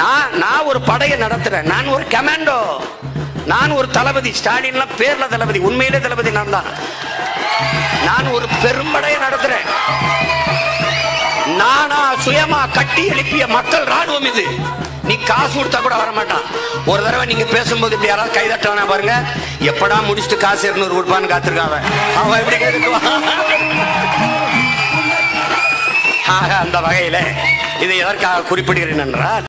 நான் நான் ஒரு படையை நடத்துறேன். நான் ஒரு கமாண்டோ நான் ஒரு தளபதி. ஸ்டாலின்லாம் பேர்ல தளபதி. உண்மையிலே தளபதி நான் தான். நான் ஒரு பெரும்படையை நடத்துறேன். நானா சுயமா கட்டி எழுப்பிய மக்கள் ராணுவம் இது. நீ காசு கொடுத்தா கூட வர மாட்டான் ஒரு தடவை நீங்க பேசும்போது இப்படி யாராவது கை தட்டுவானா பாருங்க. எப்படா முடிச்சுட்டு காசு இருநூறு கொடுப்பான்னு காத்திருக்காவ. அவன் எப்படி கேட்டுக்குவான் அந்த வகையில இதை எதற்காக குறிப்பிடுகிறேன் என்றால்